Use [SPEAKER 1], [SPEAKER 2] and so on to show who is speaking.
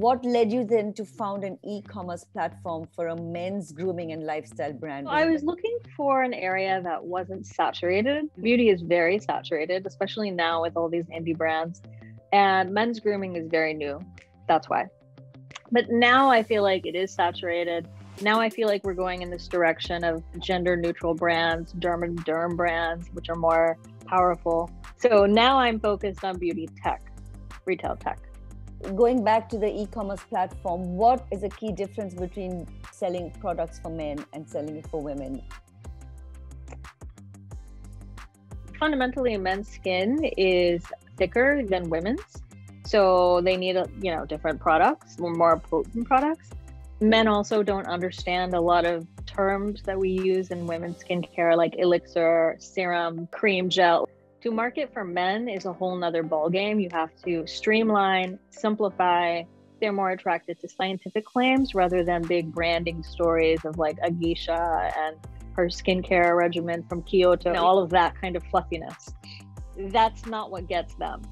[SPEAKER 1] what led you then to found an e-commerce platform for a men's grooming and lifestyle brand?
[SPEAKER 2] I was looking for an area that wasn't saturated. Beauty is very saturated especially now with all these indie brands. And men's grooming is very new that's why. But now i feel like it is saturated. Now i feel like we're going in this direction of gender neutral brands derm and derm brands which are more powerful. So now i'm focused on beauty tech retail tech
[SPEAKER 1] going back to the e-commerce platform what is a key difference between selling products for men and selling it for women?
[SPEAKER 2] Fundamentally men's skin is thicker than women's. So they need you know different products more potent products. Men also don't understand a lot of terms that we use in women's skincare like elixir serum cream gel to market for men is a whole nother ballgame. You have to streamline, simplify. They're more attracted to scientific claims rather than big branding stories of like a geisha and her skincare regimen from Kyoto, and all of that kind of fluffiness. That's not what gets them.